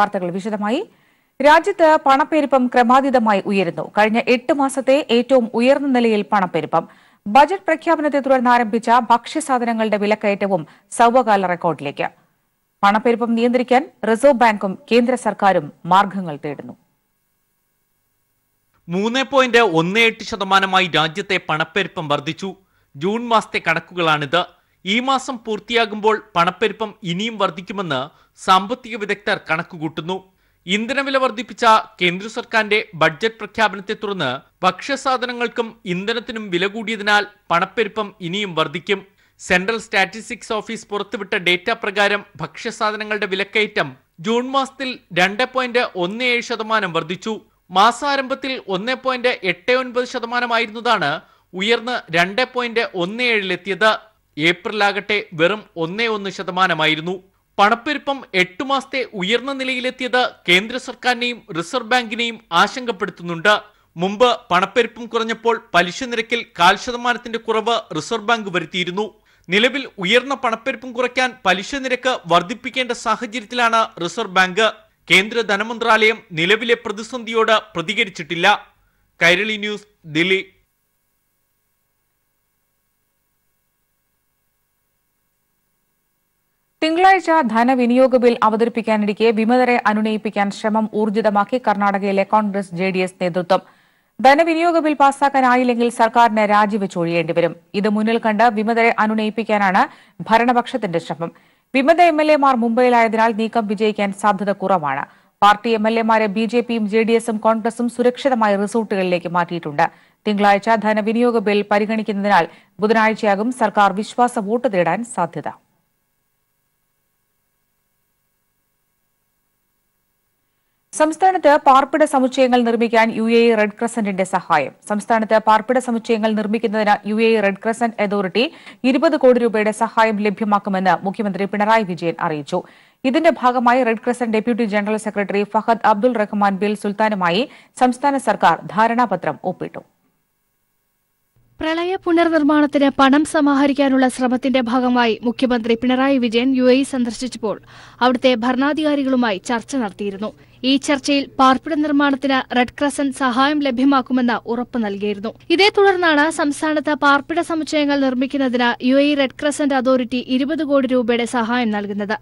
വാർത്തകൾ വിശദമായി. രാജ്യത്ത് പണപ്പെരുപ്പം ക്രമാതീതമായി ഉയരുന്നു. കഴിഞ്ഞ എട്ട് മാസത്തെ ഏറ്റവും ഉയർന്ന നിലയിൽ പണപ്പെരുപ്പം. ബജറ്റ് പ്രഖ്യാപനത്തെ തുടർന്ന് ആരംഭിച്ച ഭക്ഷ്യസാധനങ്ങളുടെ വിലക്കയറ്റവും സർവകാല റെക്കോർഡിലേക്ക്. പണപ്പെരുപ്പം നിയന്ത്രിക്കാൻ റിസർവ് ബാങ്കും കേന്ദ്ര സർക്കാരും മാർഗങ്ങൾ തേടുന്നു. മൂന്ന് പോയിന്റ് ഒന്ന് എട്ട് ശതമാനമായി രാജ്യത്തെ പണപ്പെരുപ്പം വർദ്ധിച്ചു. ജൂൺ മാസത്തെ കണക്കുകളാണിത്. ഈ മാസം പൂർത്തിയാകുമ്പോൾ പണപ്പെരുപ്പം ഇനിയും വർദ്ധിക്കുമെന്ന് സാമ്പത്തിക വിദഗ്ധർ കണക്കുകൂട്ടുന്നു. ഇന്ധനവില വർദ്ധിപ്പിച്ച കേന്ദ്ര സർക്കാരിന്റെ ബഡ്ജറ്റ് പ്രഖ്യാപനത്തെ തുടർന്ന് ഭക്ഷ്യസാധനങ്ങൾക്കും ഇന്ധനത്തിനും വില കൂടിയതിനാൽ പണപ്പെരുപ്പം ഇനിയും വർദ്ധിക്കും. സെൻട്രൽ സ്റ്റാറ്റിസ്റ്റിക്സ് ഓഫീസ് പുറത്തുവിട്ട ഡേറ്റ പ്രകാരം ഭക്ഷ്യസാധനങ്ങളുടെ വിലക്കയറ്റം ജൂൺ മാസത്തിൽ രണ്ട് പോയിന്റ് ഒന്ന് ഏഴ് ശതമാനം വർദ്ധിച്ചു. മാസാരംഭത്തിൽ ഒന്ന് പോയിന്റ് എട്ട് ഒൻപത് ശതമാനമായിരുന്നതാണ് ഉയർന്ന് രണ്ട് പോയിന്റ് ഒന്ന് ഏഴിലെത്തിയത് ഏപ്രിലാകട്ടെ വെറും ഒന്നേ ഒന്ന് ശതമാനമായിരുന്നു. പണപ്പെരുപ്പം എട്ടു മാസത്തെ ഉയർന്ന നിലയിലെത്തിയത് കേന്ദ്ര സർക്കാരിനെയും റിസർവ് ബാങ്കിനെയും ആശങ്കപ്പെടുത്തുന്നുണ്ട്. മുമ്പ് പണപ്പെരുപ്പം കുറഞ്ഞപ്പോൾ പലിശ നിരക്കിൽ കാൽ ശതമാനത്തിന്റെ കുറവ് റിസർവ് ബാങ്ക് വരുത്തിയിരുന്നു. നിലവിൽ ഉയർന്ന പണപ്പെരുപ്പം കുറയ്ക്കാൻ പലിശ നിരക്ക് വർദ്ധിപ്പിക്കേണ്ട സാഹചര്യത്തിലാണ് റിസർവ് ബാങ്ക്. കേന്ദ്ര ധനമന്ത്രാലയം നിലവിലെ പ്രതിസന്ധിയോട് പ്രതികരിച്ചിട്ടില്ല. കൈരളി ന്യൂസ് ദില്ലി. തിങ്കളാഴ്ച ധനവിനിയോഗ ബിൽ അവതരിപ്പിക്കാനിരിക്കെ വിമതരെ അനുനയിപ്പിക്കാൻ ശ്രമം ഊർജിതമാക്കി കർണാടകയിലെ കോൺഗ്രസ് ജെ ഡി എസ് നേതൃത്വം. ധനവിനിയോഗ ബിൽ പാസാക്കാനായില്ലെങ്കിൽ സർക്കാരിന് രാജിവെച്ചൊഴിയേണ്ടി വരും. ഇത് മുന്നിൽ കണ്ട് വിമതരെ അനുനയിപ്പിക്കാനാണ് ഭരണപക്ഷത്തിന്റെ ശ്രമം. വിമത എം എൽ എമാർ മുംബൈയിലായതിനാൽ നീക്കം വിജയിക്കാൻ സാധ്യത കുറവാണ്. പാർട്ടി എം എൽ എമാരെ ബി ജെ പിയും ജെ ഡി എസും കോൺഗ്രസും സുരക്ഷിതമായ റിസോർട്ടുകളിലേക്ക് മാറ്റിയിട്ടുണ്ട്. തിങ്കളാഴ്ച ധനവിനിയോഗ ബിൽ പരിഗണിക്കുന്നതിനാൽ ബുധനാഴ്ചയാകും സർക്കാർ വിശ്വാസ വോട്ട് തേടാൻ സാധ്യത. സംസ്ഥാനത്ത് പാർപ്പിട സമുച്ചയങ്ങൾ നിർമ്മിക്കാൻ യു എ റെഡ് ക്രസന്റിന്റെ സഹായം. സംസ്ഥാനത്ത് പാർപ്പിട സമുച്ചയങ്ങൾ നിർമ്മിക്കുന്നതിന് U A red crescent authority ഇരുപത് കോടി രൂപയുടെ സഹായം ലഭ്യമാക്കുമെന്ന് മുഖ്യമന്ത്രി പിണറായി വിജയൻ അറിയിച്ചു. ഇതിന്റെ ഭാഗമായി red crescent deputy general secretary Fahad Abdul Rahman bin സുൽത്താനുമായി സംസ്ഥാന സർക്കാർ ധാരണാപത്രം ഒപ്പിട്ടു. പ്രളയ പുനർനിർമ്മാണത്തിന് പണം സമാഹരിക്കാനുള്ള ശ്രമത്തിന്റെ ഭാഗമായി മുഖ്യമന്ത്രി പിണറായി വിജയൻ യു സന്ദർശിച്ചപ്പോൾ അവിടുത്തെ ഭരണാധികാരികളുമായി ചർച്ച നടത്തിയിരുന്നു. ഈ ചർച്ചയിൽ പാർപ്പിട നിർമ്മാണത്തിന് റെഡ് ക്രസന്റ് സഹായം ലഭ്യമാക്കുമെന്ന് ഉറപ്പ് നൽകിയിരുന്നു. ഇതേ തുടർന്നാണ് സംസ്ഥാനത്ത് പാർപ്പിട സമുച്ചയങ്ങൾ നിർമ്മിക്കുന്നതിന് U A red crescent authority ഇരുപത് കോടി രൂപയുടെ സഹായം നൽകുന്നത്.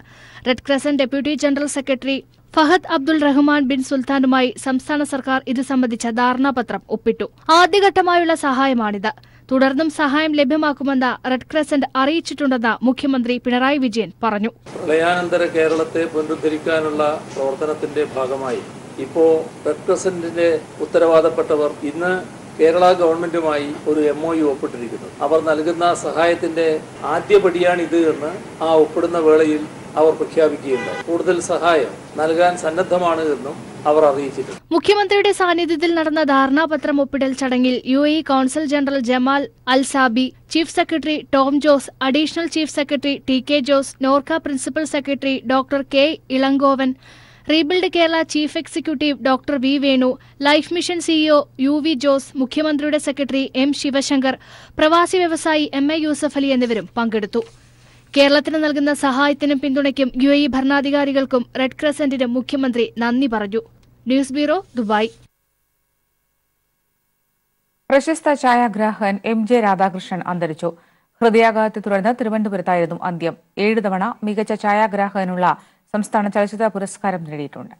Red crescent deputy general secretary Fahad Abdul Rahman bin സുൽത്താനുമായി സംസ്ഥാന സർക്കാർ ഇത് സംബന്ധിച്ച ധാരണാപത്രം ഒപ്പിട്ടു. ആദ്യഘട്ടമായുള്ള സഹായമാണിത്. തുടർന്നും സഹായം ലഭ്യമാക്കുമെന്ന് റെഡ് ക്രസന്റ് അറിയിച്ചിട്ടുണ്ടെന്ന് മുഖ്യമന്ത്രി പിണറായി വിജയൻ പറഞ്ഞു. പ്രളയാനന്തര കേരളത്തെ പുനരുദ്ധരിക്കാനുള്ള പ്രവർത്തനത്തിന്റെ ഭാഗമായി ഇപ്പോ റെഡ് ക്രസന്റിന്റെ ഉത്തരവാദപ്പെട്ടവർ ഇന്ന് കേരള ഗവൺമെന്റുമായി ഒരു എം ഒ യു ഒപ്പിട്ടിരിക്കുന്നു. അവർ നൽകുന്ന സഹായത്തിന്റെ ആദ്യപടിയാണിത് എന്ന് ആ ഒപ്പിടുന്ന വേളയിൽ അവർ പ്രഖ്യാപിക്കുകയുണ്ടായി. കൂടുതൽ സഹായം നൽകാൻ സന്നദ്ധമാണ് എന്നും അവർ അറിയിച്ചിട്ടുണ്ട്. മുഖ്യമന്ത്രിയുടെ സാന്നിധ്യത്തിൽ നടന്ന ധാരണാപത്രം ഒപ്പിടൽ ചടങ്ങിൽ U A consul general Jamal Al Sabi chief secretary Tom Jose additional chief secretary T K Jose Norka principal secretary doctor K Elangovan rebuild Kerala chief executive doctor V Venu life mission CEO U V Jose മുഖ്യമന്ത്രിയുടെ secretary M Sivasankar പ്രവാസി വ്യവസായി M A Yusuf Ali എന്നിവരും പങ്കെടുത്തു. കേരളത്തിന് നൽകുന്ന സഹായത്തിനും പിന്തുണയ്ക്കും U A ഭരണാധികാരികൾക്കും റെഡ് ക്രസന്റിനും മുഖ്യമന്ത്രി നന്ദി പറഞ്ഞു. News bureau Dubai. പ്രശസ്ത ഛായാഗ്രാഹകൻ എം ജെ രാധാകൃഷ്ണൻ അന്തരിച്ചു. ഹൃദയാഘാതത്തെ തുടർന്ന് തിരുവനന്തപുരത്തായിരുന്നു അന്ത്യം. ഏഴ് തവണ മികച്ച ഛായാഗ്രാഹകനുള്ള സംസ്ഥാന ചലച്ചിത്ര പുരസ്കാരം നേടിയിട്ടുണ്ട്.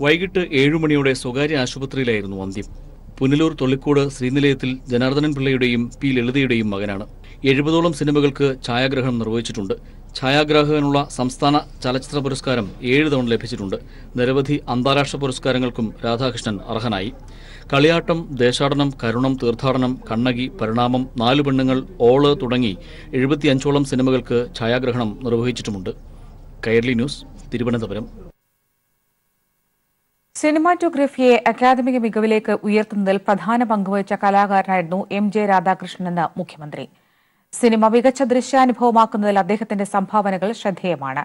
വൈകിട്ട് ഏഴുമണിയോടെ സ്വകാര്യ ആശുപത്രിയിലായിരുന്നു അന്ത്യം. പുനലൂർ തൊള്ളിക്കോട് ശ്രീനിലയത്തിൽ ജനാർദ്ദനൻ പിള്ളയുടെയും പി ലളിതയുടെയും മകനാണ്. എഴുപതോളം സിനിമകൾക്ക് ഛായാഗ്രഹണം നിർവഹിച്ചിട്ടുണ്ട്. ഛായാഗ്രാഹകനുള്ള സംസ്ഥാന ചലച്ചിത്ര പുരസ്കാരം ഏഴ് തവണ ലഭിച്ചിട്ടുണ്ട്. നിരവധി അന്താരാഷ്ട്ര പുരസ്കാരങ്ങൾക്കും രാധാകൃഷ്ണൻ അർഹനായി. കളിയാട്ടം ദേശാടനം കരുണം തീർത്ഥാടനം കണ്ണകി പരിണാമം നാലു പെണ്ണുങ്ങൾ ഓൾ തുടങ്ങി എഴുപത്തിയഞ്ചോളം സിനിമകൾക്ക് ഛായാഗ്രഹണം നിർവഹിച്ചിട്ടുമുണ്ട്. കയർലി ന്യൂസ് തിരുവനന്തപുരം. സിനിമാറ്റോഗ്രഫിയെ അക്കാദമിക മികവിലേക്ക് ഉയർത്തുന്നതിൽ പ്രധാന പങ്കുവഹിച്ച കലാകാരനായിരുന്നു എം ജെ രാധാകൃഷ്ണൻ രാധാകൃഷ്ണനെന്ന് മുഖ്യമന്ത്രി. സിനിമ മികച്ച ദൃശ്യാനുഭവമാക്കുന്നതിൽ അദ്ദേഹത്തിന്റെ സംഭാവനകൾ ശ്രദ്ധേയമാണ്.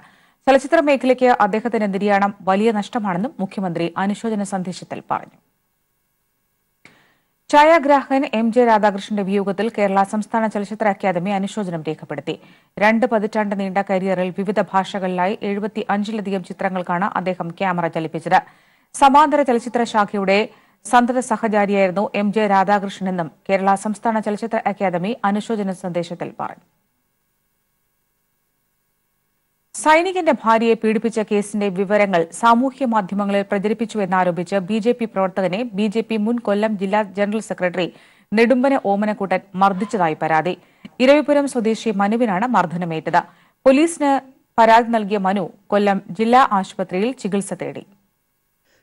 ചലച്ചിത്ര മേഖലയ്ക്ക് അദ്ദേഹത്തിന്റെ നിര്യാണം വലിയ നഷ്ടമാണെന്നും മുഖ്യമന്ത്രി അനുശോചന സന്ദേശത്തിൽ പറഞ്ഞു. ഛായാഗ്രാഹകൻ എം ജെ രാധാകൃഷ്ണന്റെ വിയോഗത്തിൽ കേരള സംസ്ഥാന ചലച്ചിത്ര അക്കാദമി അനുശോചനം രേഖപ്പെടുത്തി. രണ്ട് പതിറ്റാണ്ട് നീണ്ട കരിയറിൽ വിവിധ ഭാഷകളിലായി എഴുപത്തി അഞ്ചിലധികം ചിത്രങ്ങൾക്കാണ് അദ്ദേഹം ക്യാമറ ചലിപ്പിച്ചത്. സമാന്തര ചലച്ചിത്ര ശാഖയുടെ സന്തത സഹചാരിയായിരുന്നു എം ജെ രാധാകൃഷ്ണനെന്നും കേരള സംസ്ഥാന ചലച്ചിത്ര അക്കാദമി അനുശോചന സന്ദേശത്തിൽ പറഞ്ഞു. സൈനികന്റെ ഭാര്യയെ പീഡിപ്പിച്ച കേസിന്റെ വിവരങ്ങൾ സാമൂഹ്യ മാധ്യമങ്ങളിൽ പ്രചരിപ്പിച്ചുവെന്നാരോപിച്ച് ബി ജെ പി പ്രവർത്തകനെ ബി ജെ പി മുൻ കൊല്ലം ജില്ലാ ജനറൽ സെക്രട്ടറി നെടുമ്പന ഓമനക്കൂട്ടൻ മർദ്ദിച്ചതായി പരാതി. ഇരവിപുരം സ്വദേശി മനുവിനാണ് മർദ്ദനമേറ്റത്. പോലീസിന് പരാതി നൽകിയ മനു കൊല്ലം ജില്ലാ ആശുപത്രിയിൽ ചികിത്സ തേടി.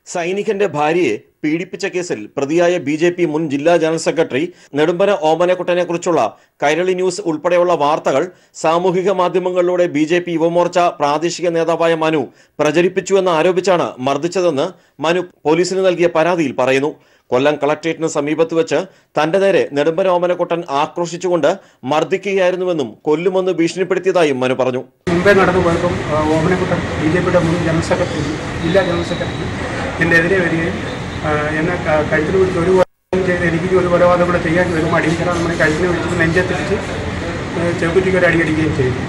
സൈനികന്റെ ഭാര്യയെ പീഡിപ്പിച്ച കേസിൽ പ്രതിയായ ബി ജെ പി മുൻ ജില്ലാ ജനറൽ സെക്രട്ടറി നെടുമ്പന ഓമനക്കുട്ടനെ കുറിച്ചുള്ള കൈരളി ന്യൂസ് ഉൾപ്പെടെയുള്ള വാർത്തകൾ സാമൂഹിക മാധ്യമങ്ങളിലൂടെ ബി ജെ പി യുവമോർച്ച പ്രാദേശിക നേതാവായ മനു പ്രചരിപ്പിച്ചുവെന്ന് ആരോപിച്ചാണ് മർദ്ദിച്ചതെന്ന് മനു പോലീസിന് നൽകിയ പരാതിയിൽ പറയുന്നു. കൊല്ലം കളക്ട്രേറ്റിന് സമീപത്ത് വെച്ച് തന്റെ നേരെ നെടുമ്പന ഓമനക്കുട്ടൻ ആക്രോശിച്ചുകൊണ്ട് മർദ്ദിക്കുകയായിരുന്നുവെന്നും കൊല്ലുമെന്ന് ഭീഷണിപ്പെടുത്തിയതായും മനു പറഞ്ഞു. മുമ്പേ നടന്നു ഓമനക്കുട്ടൻ ബി ജെ പിയുടെ മുൻ ജനറൽ സെക്രട്ടറി ജില്ലാ ജനറൽ സെക്രട്ടറി എന്റെ എതിരെ വരികയും എന്നെ കഴുത്തിന് പിടിച്ച് ഒരു കൊലപാതകം ചെയ്ത് എനിക്ക് ഒരു കൊലപാതകം കൂടെ ചെയ്യാൻ വരുമ്പോൾ അടിയിക്കണം നമ്മുടെ കഴുത്തിന് പിടിച്ച് നെഞ്ചെത്തിച്ച് ചെകുറ്റിക്ക് ഒരു അടി അടിക്കുകയും ചെയ്തു.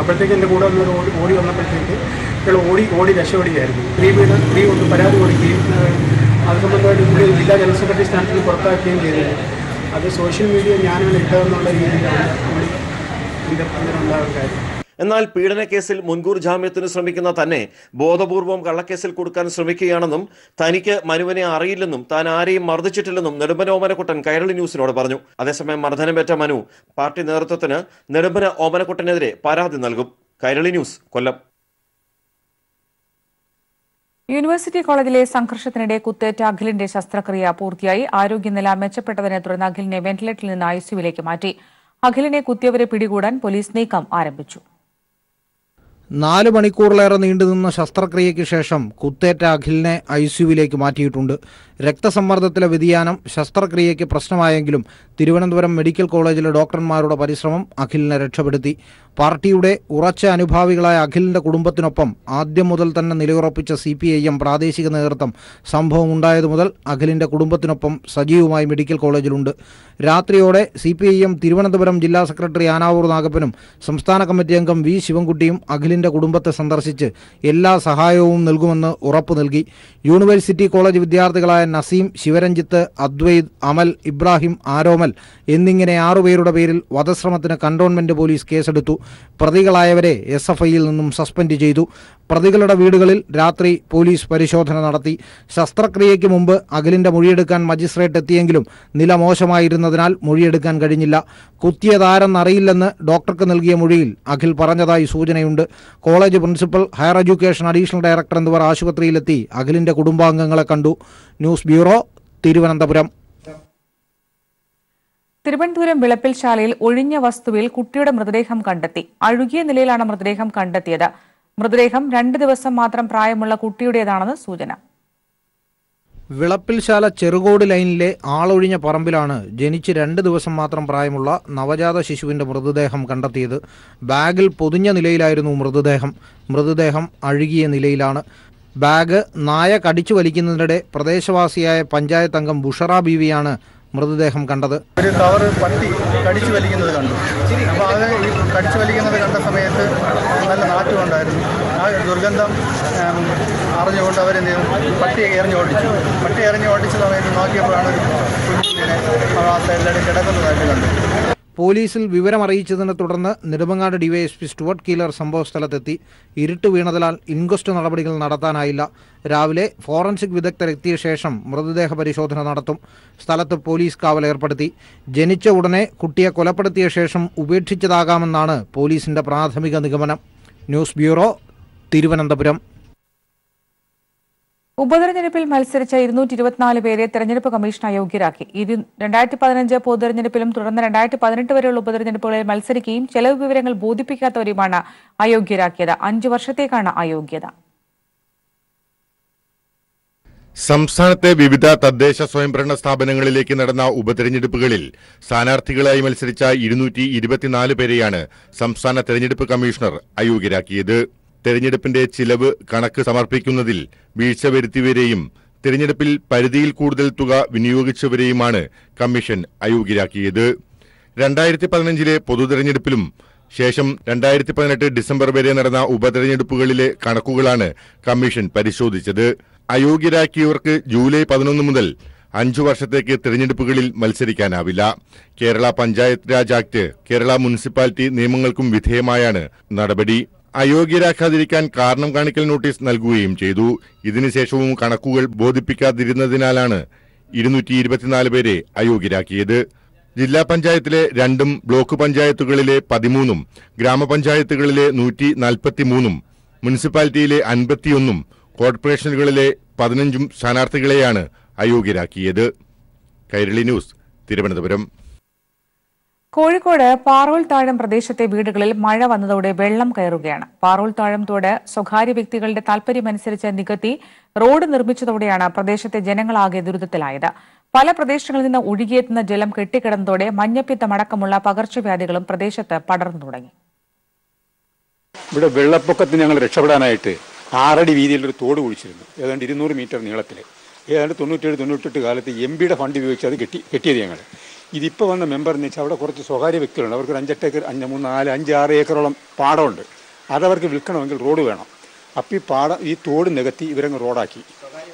അപ്പോഴത്തേക്ക് എന്റെ കൂടെ വന്നൊരു ഓടി ഓടി വന്നപ്പോഴത്തേക്ക് ഇയാൾ ഓടി ഓടി രക്ഷപ്പെടുകയായിരുന്നു. സ്ത്രീ വീട് സ്ത്രീ കൊണ്ട് പരാതി കൊടുക്കുകയും അത് സംബന്ധമായിട്ട് ഇവിടെ ജില്ലാ ജനറൽ സെക്രട്ടറി സ്ഥാനത്ത് പുറത്താക്കുകയും ചെയ്തിരുന്നു അത് സോഷ്യൽ മീഡിയ ഞാനാണ് ഇട്ടതെന്നുള്ള രീതിയിലാണ് ഇവിടെ ഇതിന്റെ ഉണ്ടാകുന്ന കാര്യം എന്നാൽ പീഡന കേസിൽ മുൻകൂർ ജാമ്യത്തിന് ശ്രമിക്കുന്ന തന്നെ ബോധപൂർവം കള്ളക്കേസിൽ കൊടുക്കാൻ ശ്രമിക്കുകയാണെന്നും തനിക്ക് മനുവിനെ അറിയില്ലെന്നും താൻ ആരെയും മർദ്ദിച്ചിട്ടില്ലെന്നും നെടുമ്പന ഓമനക്കുട്ടൻ കൈരളി ന്യൂസിനോട് പറഞ്ഞു. അതേസമയം മർദ്ദനമേറ്റ മനു പാർട്ടി നേതൃത്വത്തിന് നെടുമ്പന ഓമനക്കുട്ടനെതിരെ പരാതി നൽകും. കൈരളി ന്യൂസ് കൊല്ലം. യൂണിവേഴ്സിറ്റി കോളേജിലെ സംഘർഷത്തിനിടെ കുത്തേറ്റ അഖിലിന്റെ ശസ്ത്രക്രിയ പൂർത്തിയായി. ആരോഗ്യനില മെച്ചപ്പെട്ടതിനെ തുടർന്ന് അഖിലിനെ വെന്റിലേറ്ററിൽ നിന്ന് ഐസിയുവിലേക്ക് മാറ്റി. അഖിലിനെ കുത്തിയവരെ പിടികൂടാൻ പോലീസ് നീക്കം ആരംഭിച്ചു. നാല് മണിക്കൂറിലേറെ നീണ്ടുനിന്ന ശസ്ത്രക്രിയയ്ക്ക് ശേഷം കുത്തേറ്റ അഖിലിനെ ഐ സിയുവിലേക്ക് മാറ്റിയിട്ടുണ്ട്. രക്തസമ്മർദ്ദത്തിലെ വ്യതിയാനം ശസ്ത്രക്രിയയ്ക്ക് പ്രശ്നമായെങ്കിലും തിരുവനന്തപുരം മെഡിക്കൽ കോളേജിലെ ഡോക്ടർമാരുടെ പരിശ്രമം അഖിലിനെ രക്ഷപ്പെടുത്തി. പാർട്ടിയുടെ ഉറച്ച അനുഭാവികളായ അഖിലിന്റെ കുടുംബത്തിനൊപ്പം ആദ്യം മുതൽ തന്നെ നിലയുറപ്പിച്ച സി പി ഐ എം പ്രാദേശിക നേതൃത്വം സംഭവം ഉണ്ടായതു മുതൽ അഖിലിന്റെ കുടുംബത്തിനൊപ്പം സജീവമായി മെഡിക്കൽ കോളേജിലുണ്ട്. രാത്രിയോടെ C P I M Thiruvananthapuram ജില്ലാ സെക്രട്ടറി ആനാവൂർ നാഗപ്പനും സംസ്ഥാന കമ്മിറ്റി അംഗം വി ശിവൻകുട്ടിയും അഖിലിന്റെ കുടുംബത്തെ സന്ദർശിച്ച് എല്ലാ സഹായവും നൽകുമെന്ന് ഉറപ്പു നൽകി. യൂണിവേഴ്സിറ്റി കോളേജ് വിദ്യാർത്ഥികളായ നസീം ശിവരഞ്ജിത്ത് അദ്വൈത് അമൽ ഇബ്രാഹിം ആരോമൽ എന്നിങ്ങനെ ആറുപേരുടെ പേരിൽ വധശ്രമത്തിന് കണ്ടോൺമെന്റ് പോലീസ് കേസെടുത്തു. പ്രതികളായവരെ എസ് എഫ് ഐയിൽ നിന്നും സസ്പെൻഡ് ചെയ്തു. പ്രതികളുടെ വീടുകളിൽ രാത്രി പോലീസ് പരിശോധന നടത്തി. ശസ്ത്രക്രിയയ്ക്ക് മുമ്പ് അഖിലിന്റെ മൊഴിയെടുക്കാൻ മജിസ്ട്രേറ്റ് എത്തിയെങ്കിലും നില മോശമായിരുന്നതിനാൽ മൊഴിയെടുക്കാൻ കഴിഞ്ഞില്ല. കുത്തിയതാരെന്നറിയില്ലെന്ന് ഡോക്ടർക്ക് നൽകിയ മൊഴിയിൽ അഖിൽ പറഞ്ഞതായി സൂചനയുണ്ട്. College principal higher education additional director എന്നിവർ ആശുപത്രിയിലെത്തി അഖിലിന്റെ കുടുംബാംഗങ്ങളെ കണ്ടു. News bureau Thiruvananthapuram. തിരുവനന്തപുരം വിളപ്പിൽ ശാലയിൽ ഒഴിഞ്ഞ വസ്തുവിൽ കുട്ടിയുടെ മൃതദേഹം കണ്ടെത്തി. അഴുകിയ നിലയിലാണ് മൃതദേഹം കണ്ടെത്തിയത്. മൃതദേഹം രണ്ട് ദിവസം മാത്രം പ്രായമുള്ള കുട്ടിയുടേതാണെന്ന് സൂചന. വിളപ്പിൽശാല ചെറുകോട് ലൈനിലെ ആളൊഴിഞ്ഞ പറമ്പിലാണ് ജനിച്ച് രണ്ട് ദിവസം മാത്രം പ്രായമുള്ള നവജാത ശിശുവിന്റെ മൃതദേഹം കണ്ടെത്തിയത്. ബാഗിൽ പൊതിഞ്ഞ നിലയിലായിരുന്നു മൃതദേഹം. മൃതദേഹം അഴുകിയ നിലയിലാണ്. ബാഗ് നായ കടിച്ചു വലിക്കുന്നതിനിടെ പ്രദേശവാസിയായ പഞ്ചായത്ത് അംഗം ബുഷറ ബീവിയാണ് മൃതദേഹം കണ്ടത്. ഒരു കവർ പട്ടി കടിച്ചു വലിക്കുന്നത് കണ്ടു. അപ്പോൾ അത് ഈ കടിച്ചു വലിക്കുന്നത് കണ്ട സമയത്ത് നല്ല നാറ്റമുണ്ടായിരുന്നു ആ ദുർഗന്ധം അറിഞ്ഞുകൊണ്ട് അവർ പട്ടിയൊക്കെ എറിഞ്ഞ് ഓടിച്ചു പട്ടി എറിഞ്ഞ് ഓടിച്ച സമയത്ത് നോക്കിയപ്പോഴാണ് കുഞ്ഞിനെ ആ സൈഡിലായിട്ട് കിടക്കുന്നതായിട്ട് കണ്ടു പോലീസിൽ വിവരമറിയിച്ചതിനെ തുടർന്ന് നെടുമങ്ങാട് ഡിവൈഎസ്പി സ്റ്റുവർട്ട് കീലർ സംഭവസ്ഥലത്തെത്തി. ഇരുട്ട് വീണതിനാൽ ഇൻക്വസ്റ്റ് നടപടികൾ നടത്താനായില്ല. രാവിലെ ഫോറൻസിക് വിദഗ്ധരെത്തിയ ശേഷം മൃതദേഹ പരിശോധന നടത്തും. സ്ഥലത്ത് പോലീസ് കാവൽ ഏർപ്പെടുത്തി. ജനിച്ച ഉടനെ കുട്ടിയെ കൊലപ്പെടുത്തിയ ശേഷം ഉപേക്ഷിച്ചതാകാമെന്നാണ് പോലീസിന്റെ പ്രാഥമിക നിഗമനം. News bureau Thiruvananthapuram. ഉപതെരഞ്ഞെടുപ്പിൽ മത്സരിച്ച ഇരുന്നൂറ്റി ഇരുപത്തിനാല് പേരെ തെരഞ്ഞെടുപ്പ് കമ്മീഷൻ അയോഗ്യരാക്കി. രണ്ടായിരത്തി പതിനഞ്ച് പൊതുതെരഞ്ഞെടുപ്പിലും തുടർന്ന് രണ്ടായിരത്തി പതിനെട്ട് വരെയുള്ള ഉപതെരഞ്ഞെടുപ്പുകളിൽ മത്സരിക്കുകയും ചെലവ് വിവരങ്ങൾ ബോധിപ്പിക്കാത്തവരുമാണ് അയോഗ്യരാക്കിയത്. അഞ്ചു വർഷത്തേക്കാണ് അയോഗ്യത. സംസ്ഥാനത്തെ വിവിധ തദ്ദേശ സ്വയംഭരണ സ്ഥാപനങ്ങളിലേക്ക് നടന്ന ഉപതെരഞ്ഞെടുപ്പുകളിൽ സ്ഥാനാർത്ഥികളായി മത്സരിച്ച ഇരുന്നൂറ്റി ഇരുപത്തിനാല് പേരെയാണ് സംസ്ഥാന തെരഞ്ഞെടുപ്പ് കമ്മീഷണർ അയോഗ്യരാക്കിയത്. തെരഞ്ഞെടുപ്പിന്റെ ചിലവ് കണക്ക് സമർപ്പിക്കുന്നതിൽ വീഴ്ച വരുത്തിയവരെയും തെരഞ്ഞെടുപ്പിൽ പരിധിയിൽ കൂടുതൽ തുക വിനിയോഗിച്ചവരെയുമാണ് കമ്മീഷൻ അയോഗ്യരാക്കിയത്. രണ്ടായിരത്തി പതിനഞ്ചിലെ പൊതുതെരഞ്ഞെടുപ്പിലും ശേഷം രണ്ടായിരത്തി പതിനെട്ട് ഡിസംബർ വരെ നടന്ന ഉപതെരഞ്ഞെടുപ്പുകളിലെ കണക്കുകളാണ് കമ്മീഷൻ പരിശോധിച്ചത്. അയോഗ്യരാക്കിയവർക്ക് ജൂലൈ പതിനൊന്ന് മുതൽ അഞ്ചു വർഷത്തേക്ക് തിരഞ്ഞെടുപ്പുകളിൽ മത്സരിക്കാനാവില്ല. കേരള പഞ്ചായത്ത് രാജ് ആക്ട് കേരള മുനിസിപ്പാലിറ്റി നിയമങ്ങൾക്കും വിധേയമായാണ് നടപടി. അയോഗ്യരാക്കാതിരിക്കാൻ കാരണം കാണിക്കൽ നോട്ടീസ് നൽകുകയും ചെയ്തു. ഇതിനുശേഷവും കണക്കുകൾ ബോധിപ്പിക്കാതിരുന്നതിനാലാണ് ഇരുന്നൂറ്റി ഇരുപത്തിനാല് പേരെ അയോഗ്യരാക്കിയത്. ജില്ലാ പഞ്ചായത്തിലെ രണ്ടും ബ്ലോക്ക് പഞ്ചായത്തുകളിലെ പതിമൂന്നും ഗ്രാമപഞ്ചായത്തുകളിലെ നൂറ്റി നാൽപ്പത്തിമൂന്നും മുനിസിപ്പാലിറ്റിയിലെ അൻപത്തിയൊന്നും കോർപ്പറേഷനുകളിലെ പതിനഞ്ചും സ്ഥാനാർത്ഥികളെയാണ് അയോഗ്യരാക്കിയത്. കൈരളി ന്യൂസ് തിരുവനന്തപുരം. കോഴിക്കോട് പാറോൾ താഴം പ്രദേശത്തെ വീടുകളിൽ മഴ വന്നതോടെ വെള്ളം കയറുകയാണ്. പാറോൾ താഴം തോട് സ്വകാര്യ വ്യക്തികളുടെ താൽപര്യമനുസരിച്ച് നികത്തി റോഡ് നിർമ്മിച്ചതോടെയാണ് പ്രദേശത്തെ ജനങ്ങളാകെ ദുരിതത്തിലായത്. പല പ്രദേശങ്ങളിൽ നിന്ന് ഒഴുകിയെത്തുന്ന ജലം കെട്ടിക്കിടന്നതോടെ മഞ്ഞപ്പിത്തമടക്കമുള്ള പകർച്ചവ്യാധികളും പ്രദേശത്ത് പടർന്നു തുടങ്ങി. ഇവിടെ വെള്ളപ്പൊക്കത്തിന് ഞങ്ങൾ രക്ഷപ്പെടാനായിട്ട് ആറടി വീതിയിലൊരു തോട് കുഴിച്ചിരുന്നു. ഏതാണ്ട് ഇരുന്നൂറ് മീറ്റർ നീളത്തിൽ ഏതാണ്ട് തൊണ്ണൂറ്റേഴ് തൊണ്ണൂറ്റെട്ട് കാലത്ത് എം പിയുടെ ഫണ്ട് ഉപയോഗിച്ച് അത് കെട്ടി കെട്ടിയത് ഞങ്ങൾ ഇതിപ്പോൾ വന്ന മെമ്പർ എന്ന് വെച്ചാൽ അവിടെ കുറച്ച് സ്വകാര്യ വ്യക്തികളുണ്ട്. അവർക്ക് ഒരു അഞ്ചെട്ട് ഏക്കർ അഞ്ച് മൂന്ന് നാല് അഞ്ച് ആറ് ഏക്കറോളം പാടമുണ്ട്. അതവർക്ക് വിൽക്കണമെങ്കിൽ റോഡ് വേണം. അപ്പം ഈ പാടം ഈ തോട് നികത്തി ഇവരങ്ങ് റോഡാക്കി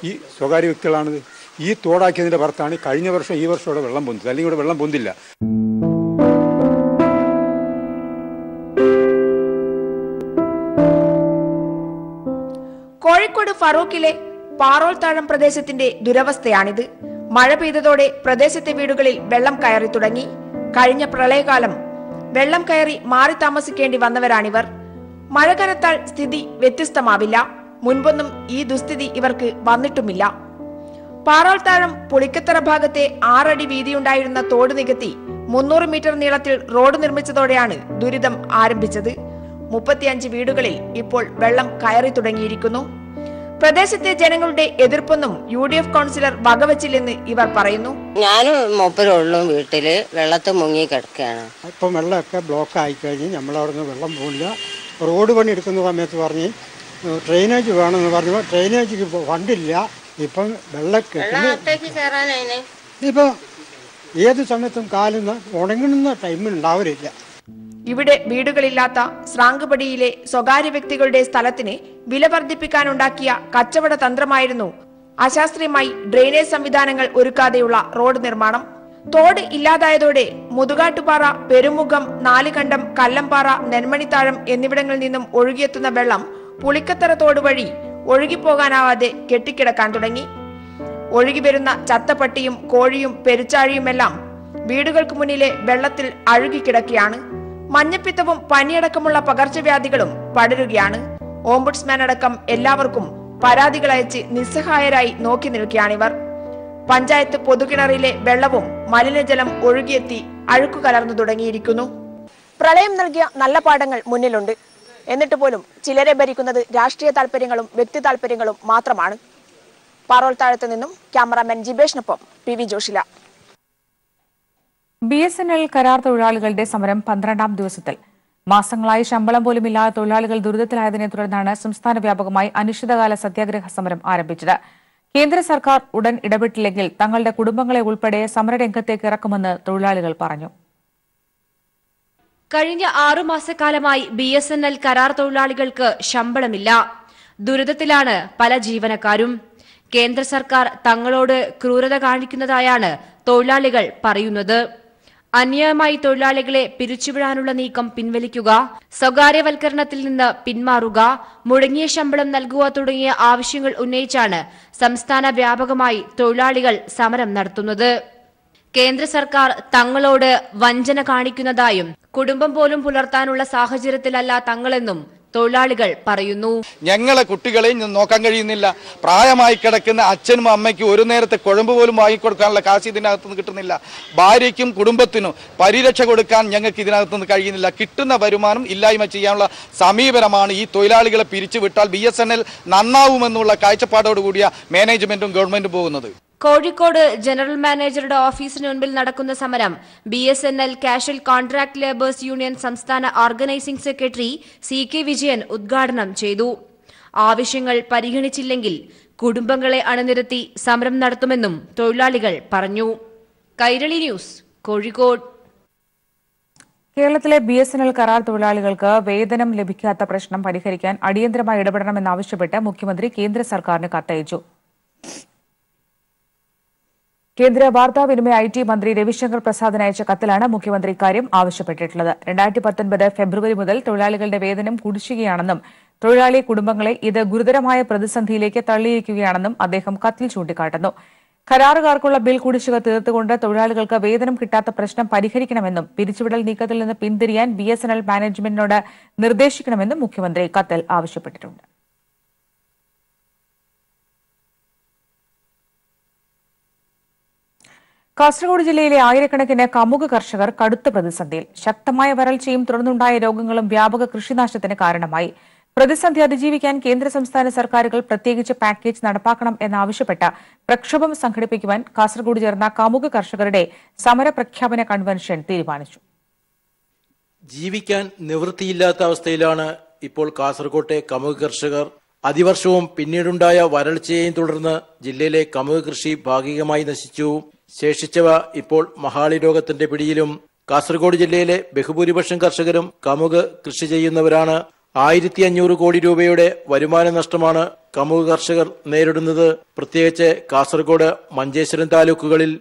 ഈ സ്വകാര്യ വ്യക്തികളാണിത് ഈ തോടാക്കിയതിന്റെ പുറത്താണ് കഴിഞ്ഞ വർഷം ഈ വർഷം ഇവിടെ വെള്ളം പൊന്തിയത് അല്ലെങ്കിൽ ഇവിടെ വെള്ളം പൊന്തില്ല. കോഴിക്കോട് ഫറൂഖിലെ പാറോൾ താഴം പ്രദേശത്തിന്റെ ദുരവസ്ഥയാണിത്. മഴ പെയ്തതോടെ പ്രദേശത്തെ വീടുകളിൽ വെള്ളം കയറി തുടങ്ങി. കഴിഞ്ഞ പ്രളയകാലം വെള്ളം കയറി മാറി താമസിക്കേണ്ടി വന്നവരാണിവർ. മഴ കനത്താൽ സ്ഥിതി വ്യത്യസ്തമാവില്ല. മുൻപൊന്നും ഈ ദുസ്ഥിതി ഇവർക്ക് വന്നിട്ടുമില്ല. പാറാൾത്താഴം താഴം പുളിക്കത്തറ ഭാഗത്തെ ആറടി വീതിയുണ്ടായിരുന്ന തോട് നികത്തി മുന്നൂറ് മീറ്റർ നീളത്തിൽ റോഡ് നിർമ്മിച്ചതോടെയാണ് ദുരിതം ആരംഭിച്ചത്. മുപ്പത്തിയഞ്ച് വീടുകളിൽ ഇപ്പോൾ വെള്ളം കയറി തുടങ്ങിയിരിക്കുന്നു. പ്രദേശത്തെ ജനങ്ങളുടെ എതിർപ്പൊന്നും യു ഡി എഫ് കൗൺസിലർ വകവച്ചില്ലെന്ന് ഇവർ പറയുന്നു. ഞാനും മൂപ്പരുള്ളൂ വീട്ടിൽ. വെള്ളത്തിൽ മുങ്ങി കിടക്കുകയാണ് ഇപ്പം വെള്ളമൊക്കെ ബ്ലോക്ക് ആയിക്കഴിഞ്ഞ് നമ്മളവിടെ നിന്ന് വെള്ളം പോകില്ല റോഡ് പണി എടുക്കുന്ന സമയത്ത് പറഞ്ഞ് ഡ്രെയിനേജ് വേണമെന്ന് പറഞ്ഞു ഡ്രെയിനേജിക്ക് ഫണ്ടില്ല. ഇപ്പം വെള്ളക്കെട്ടിന് ഇപ്പൊ ഏത് സമയത്തും കാലുന്ന ഉണങ്ങുന്ന ടൈമിൽ ഉണ്ടാവരില്ല ഇവിടെ വീടുകളില്ലാത്ത സ്രാങ്കുപടിയിലെ സ്വകാര്യ വ്യക്തികളുടെ സ്ഥലത്തിന് വില വർദ്ധിപ്പിക്കാനുണ്ടാക്കിയ കച്ചവട തന്ത്രമായിരുന്നു അശാസ്ത്രീയമായി ഡ്രെയിനേജ് സംവിധാനങ്ങൾ ഒരുക്കാതെയുള്ള റോഡ് നിർമ്മാണം. തോട് ഇല്ലാതായതോടെ മുതുകാട്ടുപാറ പെരുമുഖം നാലുകണ്ടം കല്ലമ്പാറ നെന്മണിത്താഴം എന്നിവിടങ്ങളിൽ നിന്നും ഒഴുകിയെത്തുന്ന വെള്ളം പുളിക്കത്തറ തോട് വഴി ഒഴുകിപ്പോകാനാവാതെ കെട്ടിക്കിടക്കാൻ തുടങ്ങി. ഒഴുകി ഒഴുകിവരുന്ന ചത്തപ്പട്ടിയും കോഴിയും പെരുച്ചാഴിയുമെല്ലാം വീടുകൾക്ക് മുന്നിലെ വെള്ളത്തിൽ അഴുകിക്കിടക്കുകയാണ്. മഞ്ഞപ്പിത്തവും പനിയടക്കമുള്ള പകർച്ചവ്യാധികളും പടരുകയാണ്. ഓംബുഡ്സ്മാൻ അടക്കം എല്ലാവർക്കും പരാതികൾ അയച്ച് നിസ്സഹായരായി നോക്കി നിൽക്കുകയാണിവർ. പഞ്ചായത്ത് പൊതുകിണറിലെ വെള്ളവും മലിനജലം ഒഴുകിയെത്തി അഴുക്കു കലർന്നു തുടങ്ങിയിരിക്കുന്നു. പ്രളയം നൽകിയ നല്ല പാഠങ്ങൾ മുന്നിലുണ്ട്. എന്നിട്ട് പോലും ചിലരെ ഭരിക്കുന്നത് രാഷ്ട്രീയ താല്പര്യങ്ങളും വ്യക്തി താല്പര്യങ്ങളും മാത്രമാണ്. പാറോൾ താഴത്ത് നിന്നും cameraman ജിബേഷിനൊപ്പം P V Joshila. B S N L കരാർ തൊഴിലാളികളുടെ സമരം പന്ത്രണ്ടാം ദിവസത്തിൽ. മാസങ്ങളായി ശമ്പളം പോലും ഇല്ലാത്ത തൊഴിലാളികൾ ദുരിതത്തിലായതിനെ തുടർന്നാണ് സംസ്ഥാന വ്യാപകമായി അനിശ്ചിതകാല സത്യാഗ്രഹ സമരം ആരംഭിച്ചത്. കേന്ദ്ര സർക്കാർ ഉടൻ ഇടപെട്ടില്ലെങ്കിൽ തങ്ങളുടെ കുടുംബങ്ങളെ ഉൾപ്പെടെ സമരരംഗത്തേക്ക് ഇറക്കുമെന്ന് തൊഴിലാളികൾ പറഞ്ഞു. കഴിഞ്ഞ ആറുമാസക്കാലമായി ബി എസ് എൻ എൽ കരാർ തൊഴിലാളികൾക്ക് ശമ്പളമില്ല. ദുരിതത്തിലാണ് പല ജീവനക്കാരും. കേന്ദ്ര സർക്കാർ തങ്ങളോട് ക്രൂരത കാണിക്കുന്നതായാണ് തൊഴിലാളികൾ പറയുന്നത്. അന്യായമായി തൊഴിലാളികളെ പിരിച്ചുവിടാനുള്ള നീക്കം പിൻവലിക്കുക സ്വകാര്യവൽക്കരണത്തിൽ നിന്ന് പിന്മാറുക മുടങ്ങിയ ശമ്പളം നൽകുക തുടങ്ങിയ ആവശ്യങ്ങൾ ഉന്നയിച്ചാണ് സംസ്ഥാന വ്യാപകമായി തൊഴിലാളികൾ സമരം നടത്തുന്നത്. കേന്ദ്ര സർക്കാർ തങ്ങളോട് വഞ്ചന കാണിക്കുന്നതായും കുടുംബം പോലും പുലർത്താനുള്ള സാഹചര്യത്തിലല്ല തങ്ങളെന്നും തൊഴിലാളികൾ പറയുന്നു. ഞങ്ങളെ കുട്ടികളെയും നോക്കാൻ കഴിയുന്നില്ല. പ്രായമായി കിടക്കുന്ന അച്ഛനും അമ്മയ്ക്കും ഒരു നേരത്തെ കുഴമ്പ് പോലും വാങ്ങിക്കൊടുക്കാനുള്ള കാശ് ഇതിനകത്തുനിന്ന് കിട്ടുന്നില്ല. ഭാര്യയ്ക്കും കുടുംബത്തിനും പരിരക്ഷ കൊടുക്കാൻ ഞങ്ങൾക്ക് ഇതിനകത്തുനിന്ന് കഴിയുന്നില്ല. കിട്ടുന്ന വരുമാനം ഇല്ലായ്മ ചെയ്യാനുള്ള സമീപനമാണ് ഈ തൊഴിലാളികളെ പിരിച്ചുവിട്ടാൽ ബി എസ് എൻ എൽ നന്നാവുമെന്നുള്ള കാഴ്ചപ്പാടോടുകൂടിയ മാനേജ്മെന്റും ഗവൺമെന്റും പോകുന്നത്. കോഴിക്കോട് ജനറൽ മാനേജറുടെ ഓഫീസിന് മുൻപിൽ നടക്കുന്ന സമരം B S N L casual contract labours union സംസ്ഥാന organising secretary C K Vijayan ഉദ്ഘാടനം ചെയ്തു. ആവശ്യങ്ങൾ പരിഗണിച്ചില്ലെങ്കിൽ കുടുംബങ്ങളെ അണിനിരത്തി സമരം നടത്തുമെന്നും തൊഴിലാളികൾ പറഞ്ഞു. കൈരളി ന്യൂസ് കോഴിക്കോട്. കേരളത്തിലെ ബി എസ് എൻ എൽ കരാർ തൊഴിലാളികൾക്ക് വേതനം ലഭിക്കാത്ത പ്രശ്നം പരിഹരിക്കാൻ അടിയന്തരമായി ഇടപെടണമെന്നാവശ്യപ്പെട്ട് മുഖ്യമന്ത്രി കേന്ദ്ര സർക്കാരിന് കത്തയച്ചു. കേന്ദ്ര വാർത്താവിനിമയ ഐ ടി മന്ത്രി രവിശങ്കർ പ്രസാദിന് അയച്ച കത്തിലാണ് മുഖ്യമന്ത്രി ഇക്കാര്യം ആവശ്യപ്പെട്ടിട്ടുള്ളത്. രണ്ടായിരത്തി പത്തൊൻപത് ഫെബ്രുവരി മുതൽ തൊഴിലാളികളുടെ വേതനം കുടിശ്ശികയാണെന്നും തൊഴിലാളി കുടുംബങ്ങളെ ഇത് ഗുരുതരമായ പ്രതിസന്ധിയിലേക്ക് തള്ളിയിരിക്കുകയാണെന്നും അദ്ദേഹം കത്തിൽ ചൂണ്ടിക്കാട്ടുന്നു. കരാറുകാർക്കുള്ള ബിൽ കുടിശ്ശിക തീർത്തുകൊണ്ട് തൊഴിലാളികൾക്ക് വേതനം കിട്ടാത്ത പ്രശ്നം പരിഹരിക്കണമെന്നും പിരിച്ചുവിടൽ നീക്കത്തിൽ നിന്ന് പിന്തിരിയാൻ ബി മാനേജ്മെന്റിനോട് നിർദ്ദേശിക്കണമെന്നും മുഖ്യമന്ത്രി കത്തിൽ ആവശ്യപ്പെട്ടിട്ടുണ്ട്. കാസർഗോഡ് ജില്ലയിലെ ആയിരക്കണക്കിന് കമുക് കർഷകർ കടുത്ത പ്രതിസന്ധിയിൽ ശക്തമായ വരൾച്ചയും തുടർന്നുണ്ടായ രോഗങ്ങളും വ്യാപക കൃഷിനാശത്തിന് കാരണമായി. പ്രതിസന്ധി അതിജീവിക്കാൻ കേന്ദ്ര സംസ്ഥാന സർക്കാരുകൾ പ്രത്യേകിച്ച് പാക്കേജ് നടപ്പാക്കണം എന്നാവശ്യപ്പെട്ട് പ്രക്ഷോഭം സംഘടിപ്പിക്കുവാൻ കാസർഗോഡ് ചേർന്ന കമുക് കർഷകരുടെ സമരപ്രഖ്യാപന കൺവെൻഷൻ തീരുമാനിച്ചു. ജീവിക്കാൻ നിവൃത്തിയില്ലാത്ത അവസ്ഥയിലാണ് ഇപ്പോൾ കാസർകോട്ടെ കമുക് കർഷകർ. അതിവർഷവും പിന്നീടുണ്ടായ വരൾച്ചയെയും തുടർന്ന് ജില്ലയിലെ കമുക് കൃഷി ഭാഗികമായി നശിച്ചു. ശേഷിച്ചവ ഇപ്പോൾ മഹാളി രോഗത്തിന്റെ പിടിയിലും കാസർഗോഡ് ജില്ലയിലെ ബഹുഭൂരിപക്ഷം കർഷകരും കമുക് കൃഷി ചെയ്യുന്നവരാണ്. ആയിരത്തി അഞ്ഞൂറ് കോടി രൂപയുടെ വരുമാന നഷ്ടമാണ് കമുക് കർഷകർ നേരിടുന്നത്. പ്രത്യേകിച്ച് കാസർഗോഡ് മഞ്ചേശ്വരം താലൂക്കുകളിൽ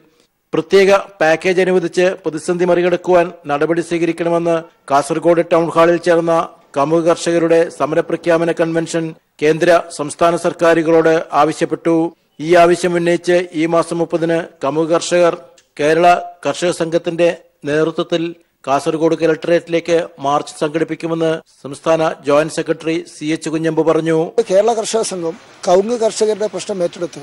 പ്രത്യേക പാക്കേജ് അനുവദിച്ച് പ്രതിസന്ധി മറികടക്കുവാൻ നടപടി സ്വീകരിക്കണമെന്ന് കാസർഗോഡ് ടൗൺ ഹാളിൽ ചേർന്ന കമുക് കർഷകരുടെ സമരപ്രഖ്യാപന കൺവെൻഷൻ കേന്ദ്ര സംസ്ഥാന സർക്കാരുകളോട് ആവശ്യപ്പെട്ടു. ഈ ആവശ്യം ഉന്നയിച്ച് ഈ മാസം മുപ്പതിന് കമുക് കർഷകർ കേരള കർഷക സംഘത്തിന്റെ നേതൃത്വത്തിൽ കാസർഗോഡ് കലക്ടറേറ്റിലേക്ക് മാർച്ച് സംഘടിപ്പിക്കുമെന്ന് സംസ്ഥാന joint secretary C H Kunhambu പറഞ്ഞു. കേരള കർഷക സംഘം കവുങ്ങ് കർഷകരുടെ പ്രശ്നം ഏറ്റെടുത്ത്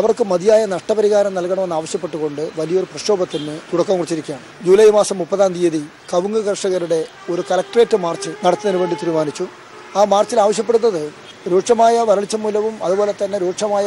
അവർക്ക് മതിയായ നഷ്ടപരിഹാരം നൽകണമെന്ന് ആവശ്യപ്പെട്ടുകൊണ്ട് വലിയൊരു പ്രക്ഷോഭത്തിന് തുടക്കം കുറിച്ചിരിക്കുകയാണ്. ജൂലൈ മാസം മുപ്പതാം തീയതി കവുങ്ങ് കർഷകരുടെ ഒരു കലക്ടറേറ്റ് മാർച്ച് നടത്തുന്നതിന് വേണ്ടി തീരുമാനിച്ചു. ആ മാർച്ചിൽ ആവശ്യപ്പെടുന്നത് രൂക്ഷമായ വരൾച്ച മൂലവും അതുപോലെ തന്നെ രൂക്ഷമായ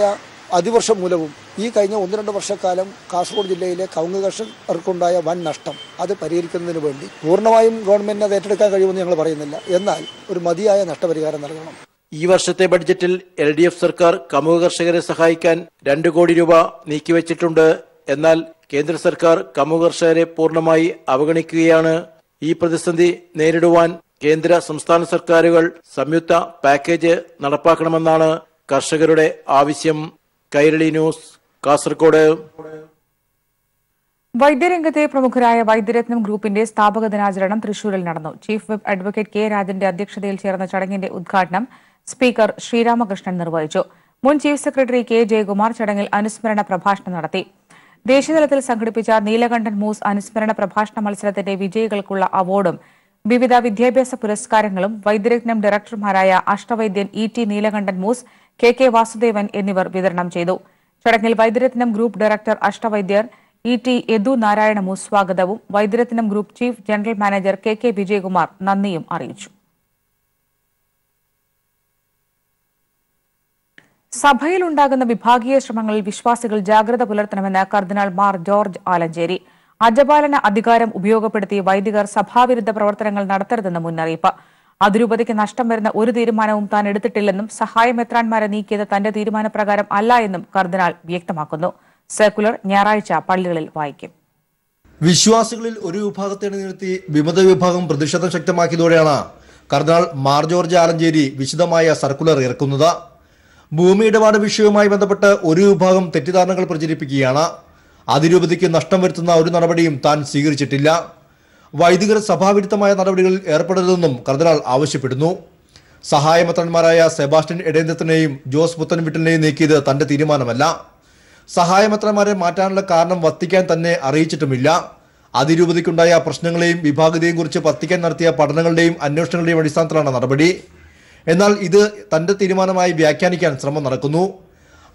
അതിവർഷം മൂലവും ഈ കഴിഞ്ഞ ഒന്ന് രണ്ട് വർഷക്കാലം കാസർഗോഡ് ജില്ലയിലെ കവുങ്ങ് കർഷകർക്കുണ്ടായ വൻ നഷ്ടം അത് പരിഹരിക്കുന്നതിന് വേണ്ടി പൂർണമായും ഗവൺമെന്റിന് അത് ഏറ്റെടുക്കാൻ കഴിയുമെന്ന് ഞങ്ങൾ പറയുന്നില്ല. എന്നാൽ ഒരു മതിയായ നഷ്ടപരിഹാരം നൽകണം. ഈ വർഷത്തെ ബഡ്ജറ്റിൽ എൽ ഡി എഫ് സർക്കാർ കമുക കർഷകരെ സഹായിക്കാൻ രണ്ട് കോടി രൂപ നീക്കിവച്ചിട്ടുണ്ട്. എന്നാൽ കേന്ദ്ര സർക്കാർ കമുക കർഷകരെ പൂർണമായി അവഗണിക്കുകയാണ്. ഈ പ്രതിസന്ധി നേരിടുവാൻ കേന്ദ്ര സംസ്ഥാന സർക്കാരുകൾ സംയുക്ത പാക്കേജ് നടപ്പാക്കണമെന്നാണ് കർഷകരുടെ ആവശ്യം. കൈരളി ന്യൂസ് കാസർഗോഡ് വൈദ്യരംഗത്തെ പ്രമുഖരായ വൈദ്യരത്നം ഗ്രൂപ്പിന്റെ സ്ഥാപക ദിനാചരണം തൃശൂരിൽ നടന്നു. ചീഫ് വെബ് അഡ്വക്കേറ്റ് കെ രാജന്റെ അധ്യക്ഷതയിൽ ചേർന്ന ചടങ്ങിന്റെ ഉദ്ഘാടനം സ്പീക്കർ ശ്രീരാമകൃഷ്ണൻ നിർവഹിച്ചു. മുൻ ചീഫ് സെക്രട്ടറി കെ ജയകുമാർ ചടങ്ങിൽ അനുസ്മരണ പ്രഭാഷണം നടത്തി. ദേശീയതലത്തിൽ സംഘടിപ്പിച്ച നീലകണ്ഠൻ മൂസ് അനുസ്മരണ പ്രഭാഷണ മത്സരത്തിന്റെ വിജയികൾക്കുള്ള അവാർഡും വിവിധ വിദ്യാഭ്യാസ പുരസ്കാരങ്ങളും വൈദ്യരത്നം ഡയറക്ടർമാരായ അഷ്ടവൈദ്യൻ E T Neelakandan Moos K K Vasudevan എന്നിവർ വിതരണം ചെയ്തു. ചടങ്ങിൽ Vaidyaratnam group director അഷ്ടവൈദ്യർ E T Yadu നാരായണമു സ്വാഗതവും. Vaidyaratnam group chief general manager K K Vijayakumar നന്ദിയും അറിയിച്ചു. സഭയിലുണ്ടാകുന്ന വിഭാഗീയ ശ്രമങ്ങളിൽ വിശ്വാസികൾ ജാഗ്രത പുലർത്തണമെന്ന് കർദിനാൾ മാർ ജോർജ് ആലഞ്ചേരി. അജപാലന അധികാരം ഉപയോഗപ്പെടുത്തി വൈദികർ സഭാവിരുദ്ധ പ്രവർത്തനങ്ങൾ നടത്തരുതെന്ന് മുന്നറിയിപ്പ്. അതിരൂപതയ്ക്ക് നഷ്ടം വരുന്ന ഒരു തീരുമാനവും താൻ എടുത്തിട്ടില്ലെന്നും സഹായമെത്രാൻമാരെ നീക്കിയത് തന്റെ തീരുമാനപ്രകാരം അല്ല എന്നും കർദിനാൾ വ്യക്തമാക്കുന്നു. സർക്കുലർ ഞായറാഴ്ച പള്ളികളിൽ വായിക്കും. വിശ്വാസികളിൽ ഒരു വിഭാഗത്തെ നിർത്തി വിമത വിഭാഗം പ്രതിഷേധം ശക്തമാക്കിയതോടെയാണ് കർദിനാൾ മാർ ജോർജ് ആലഞ്ചേരി വിശദമായ സർക്കുലർ ഇറക്കുന്നത്. ഭൂമി ഇടപാട് വിഷയവുമായി ബന്ധപ്പെട്ട് ഒരു വിഭാഗം തെറ്റിദ്ധാരണകൾ പ്രചരിപ്പിക്കുകയാണ്. അതിരൂപതയ്ക്ക് നഷ്ടം വരുത്തുന്ന ഒരു നടപടിയും താൻ സ്വീകരിച്ചിട്ടില്ല. വൈദികർ സഭാവിരുദ്ധമായ നടപടികളിൽ ഏർപ്പെടരുതെന്നും കർദിനാൾ ആവശ്യപ്പെടുന്നു. സഹായമത്രന്മാരായ സെബാസ്റ്റ്യൻ എടേന്ദ്രത്തിനെയും ജോസ് പുത്തൻവിട്ടലിനെയും നീക്കിയത് തന്റെ തീരുമാനമല്ല. സഹായമത്രന്മാരെ മാറ്റാനുള്ള കാരണം വത്തിക്കാൻ തന്നെ അറിയിച്ചിട്ടുമില്ല. അതിരൂപതയ്ക്കുണ്ടായ പ്രശ്നങ്ങളെയും വിഭാഗതയെയും കുറിച്ച് വത്തിക്കാൻ നടത്തിയ പഠനങ്ങളുടെയും അന്വേഷണങ്ങളുടെയും അടിസ്ഥാനത്തിലാണ് നടപടി. എന്നാൽ ഇത് തന്റെ തീരുമാനമായി വ്യാഖ്യാനിക്കാൻ ശ്രമം നടക്കുന്നു.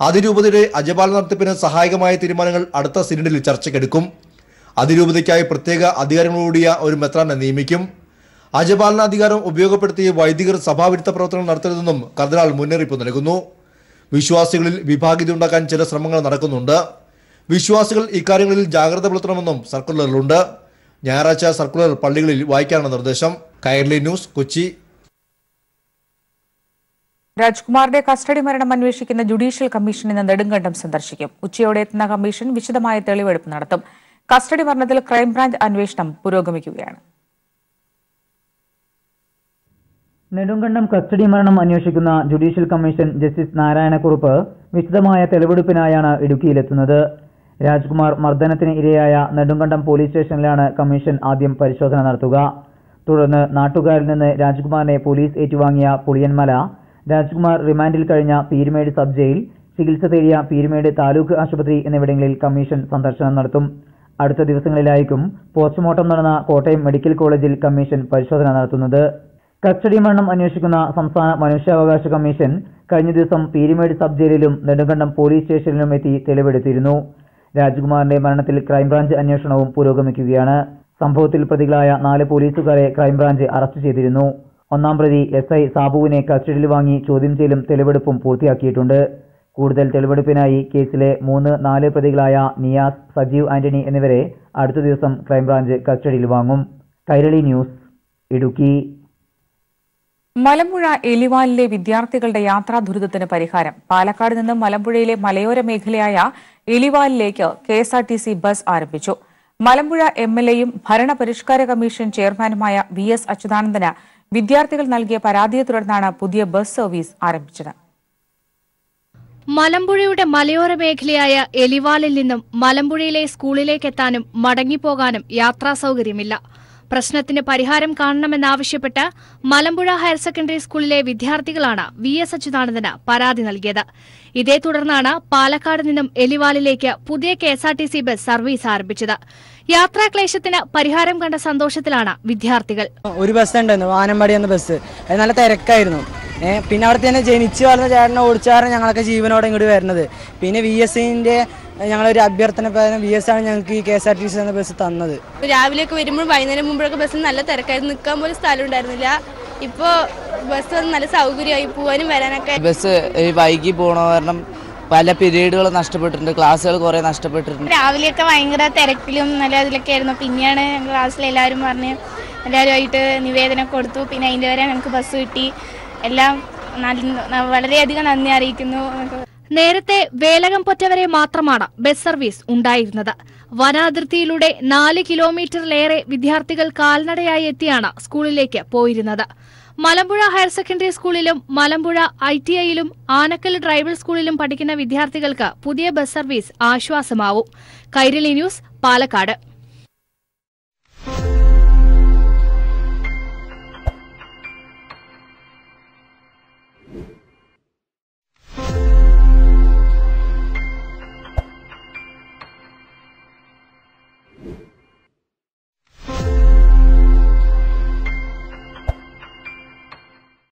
അതിരൂപതയുടെ അജപാല നടത്തിപ്പിന് സഹായകമായ തീരുമാനങ്ങൾ അടുത്ത സിനിഡിൽ ചർച്ചയ്ക്കെടുക്കും. അതിരൂപതയ്ക്കായി പ്രത്യേക അധികാരങ്ങളോടിയ ഒരു മെത്രാനെ നിയമിക്കും. അജപാലനാധികാരം ഉപയോഗപ്പെടുത്തി വൈദികർ സഭാവിരുദ്ധ പ്രവർത്തനങ്ങൾ നടത്തരുതെന്നും കർദിനാൾ മുന്നറിയിപ്പ് നൽകുന്നു. വിശ്വാസികളിൽ വിഭാഗീയത ഉണ്ടാക്കാൻ ചില ശ്രമങ്ങൾ നടക്കുന്നുണ്ട്. വിശ്വാസികൾ ഇക്കാര്യങ്ങളിൽ ജാഗ്രത പുലർത്തണമെന്നും സർക്കുലറിലുണ്ട് ഞായറാഴ്ച സർക്കുലർ പള്ളികളിൽ വായിക്കാനുള്ള നിർദ്ദേശം. കൈർലി ന്യൂസ് കൊച്ചി. രാജ്കുമാറിന്റെ കസ്റ്റഡി മരണം അന്വേഷിക്കുന്ന ജുഡീഷ്യൽ കമ്മീഷൻ ഇന്ന് നെടുങ്കണ്ടം സന്ദർശിക്കും. ഉച്ചയോടെ എത്തുന്ന കമ്മീഷൻ വിശദമായ തെളിവെടുപ്പ് നടത്തും. കസ്റ്റഡി മരണത്തിൽ ക്രൈംബ്രാഞ്ച് അന്വേഷണം പുരോഗമിക്കുകയാണ്. നെടുങ്കണ്ടം കസ്റ്റഡി മരണം അന്വേഷിക്കുന്ന ജുഡീഷ്യൽ കമ്മീഷൻ ജസ്റ്റിസ് നാരായണക്കുറുപ്പ് വിശദമായ തെളിവെടുപ്പിനായാണ് ഇടുക്കിയിലെത്തുന്നത്. രാജ്കുമാർ മർദ്ദനത്തിന് ഇരയായ നെടുങ്കണ്ടം പോലീസ് സ്റ്റേഷനിലാണ് കമ്മീഷൻ ആദ്യം പരിശോധന നടത്തുക. തുടർന്ന് നാട്ടുകാരിൽ നിന്ന് രാജ്കുമാറിനെ പോലീസ് ഏറ്റുവാങ്ങിയ പുളിയന്മല രാജ്കുമാർ റിമാൻഡിൽ കഴിഞ്ഞ പീരുമേട് സബ് ജയിൽ ചികിത്സ തേടിയ പീരുമേട് താലൂക്ക് ആശുപത്രി എന്നിവിടങ്ങളിൽ കമ്മീഷൻ സന്ദർശനം നടത്തും. അടുത്ത ദിവസങ്ങളിലായിരിക്കും പോസ്റ്റ്മോർട്ടം നടന്ന കോട്ടയം മെഡിക്കൽ കോളേജിൽ കമ്മീഷൻ പരിശോധന നടത്തുന്നത്. കസ്റ്റഡി മരണം അന്വേഷിക്കുന്ന സംസ്ഥാന മനുഷ്യാവകാശ കമ്മീഷൻ കഴിഞ്ഞ ദിവസം പീരിമേട് സബ് ജയിലിലും നെടുങ്കണ്ടം പോലീസ് സ്റ്റേഷനിലും എത്തി തെളിവെടുത്തിരുന്നു. രാജ്കുമാറിന്റെ മരണത്തിൽ ക്രൈംബ്രാഞ്ച് അന്വേഷണവും പുരോഗമിക്കുകയാണ്. സംഭവത്തിൽ പ്രതികളായ നാല് പോലീസുകാരെ ക്രൈംബ്രാഞ്ച് അറസ്റ്റ് ചെയ്തിരുന്നു. ഒന്നാം പ്രതി എസ് ഐ സാബുവിനെ കസ്റ്റഡിയിൽ വാങ്ങി ചോദ്യം ചെയ്യലും തെളിവെടുപ്പും പൂർത്തിയാക്കിയിട്ടുണ്ട്. കൂടുതൽ തെളിവെടുപ്പിനായി കേസിലെ മൂന്ന് നാല് പ്രതികളായ നിയാസ് സജീവ് ആന്റണി എന്നിവരെ അടുത്ത ദിവസം ക്രൈംബ്രാഞ്ച് കസ്റ്റഡിയിൽ വാങ്ങും. കൈരളി ന്യൂസ് ഇടുക്കി. മലമ്പുഴ എലിവാലിലെ വിദ്യാർത്ഥികളുടെ യാത്രാ ദുരിതത്തിന് പരിഹാരം. പാലക്കാട് നിന്ന് മലമ്പുഴയിലെ മലയോര മേഖലയായ എലിവാലിലേക്ക് K S R T C bus ആരംഭിച്ചു. മലമ്പുഴ എം എൽ എയും ഭരണപരിഷ്കാര കമ്മീഷൻ ചെയർമാനുമായ വി എസ് അച്യുതാനന്ദന് വിദ്യാർത്ഥികൾ നൽകിയ പരാതിയെ തുടർന്നാണ് പുതിയ ബസ് സർവീസ് ആരംഭിച്ചത്. മലമ്പുഴയുടെ മലയോര മേഖലയായ എലിവാളിൽ നിന്നും മലമ്പുഴയിലെ സ്കൂളിലേക്കെത്താനും മടങ്ങിപ്പോകാനും യാത്രാ സൗകര്യമില്ല. പ്രശ്നത്തിന് പരിഹാരം കാണണമെന്നാവശ്യപ്പെട്ട് മലമ്പുഴ ഹയർ സെക്കൻഡറി സ്കൂളിലെ വിദ്യാർത്ഥികളാണ് വി എസ് അച്യുതാനന്ദന് പരാതി നൽകിയത്. ഇതേ തുടർന്നാണ് പാലക്കാട് നിന്നും എലിവാളിലേക്ക് പുതിയ K S R T C bus service ആരംഭിച്ചത്. യാത്രാക്ലേശത്തിന് പരിഹാരം കണ്ട സന്തോഷത്തിലാണ് വിദ്യാർത്ഥികൾ. ഒരു ബസ് ഉണ്ടായിരുന്നു വാനമ്പാടി എന്ന ബസ്. നല്ല തിരക്കായിരുന്നു. പിന്നെ അവിടെ തന്നെ ജനിച്ചു വളർന്ന ചേട്ടനെ ഓടിച്ചാറാണ് ഞങ്ങളൊക്കെ ജീവനോടെ ഇങ്ങോട്ട് വരുന്നത്. പിന്നെ വി എസ് സിന്റെ ഞങ്ങളൊരു അഭ്യർത്ഥന പ്രകാരം വി എസ് ആണ് ഞങ്ങൾക്ക് ഈ K S R T C എന്ന ബസ് തന്നത്. രാവിലെയൊക്കെ വരുമ്പോൾ വൈകുന്നേരം മുമ്പോഴൊക്കെ ബസ് നല്ല തിരക്കായിരുന്നു. നിൽക്കാൻ പോലും സ്ഥലം ഉണ്ടായിരുന്നില്ല. ഇപ്പോൾ ബസ് നല്ല സൗകര്യമായി പോകാനും വരാനൊക്കെ ബസ് ഈ വൈകി പോണ കാരണം പല പീരീഡുകൾ നഷ്ടപ്പെട്ടിട്ടുണ്ട്. ക്ലാസ്സുകൾ കുറെ നഷ്ടപ്പെട്ടിട്ടുണ്ട്. രാവിലെയൊക്കെ ഭയങ്കര തിരക്കിലും നല്ല ഇതിലൊക്കെ ആയിരുന്നു. പിന്നെയാണ് ഞങ്ങൾ ക്ലാസ്സിൽ എല്ലാവരും പറഞ്ഞ് എല്ലാവരുമായിട്ട് നിവേദനം കൊടുത്തു. പിന്നെ അതിന്റെ വരെ ഞങ്ങൾക്ക് ബസ് കിട്ടി. എല്ലാം വളരെയധികം നന്ദി അറിയിക്കുന്നു. നേരത്തെ വേലകം പൊറ്റവരെ മാത്രമാണ് ബസ് സർവീസ് ഉണ്ടായിരുന്നത്. വനാതിർത്തിയിലൂടെ നാല് കിലോമീറ്ററിലേറെ വിദ്യാർത്ഥികൾ കാൽനടയായി എത്തിയാണ് സ്കൂളിലേക്ക് പോയിരുന്നത്. മലമ്പുഴ ഹയർ സെക്കൻഡറി സ്കൂളിലും മലമ്പുഴ ഐ ടി ഐയിലും ആനക്കൽ ഡ്രൈവർ സ്കൂളിലും പഠിക്കുന്ന വിദ്യാർത്ഥികൾക്ക് പുതിയ bus service ആശ്വാസമാവും. Kairali news Palakkad.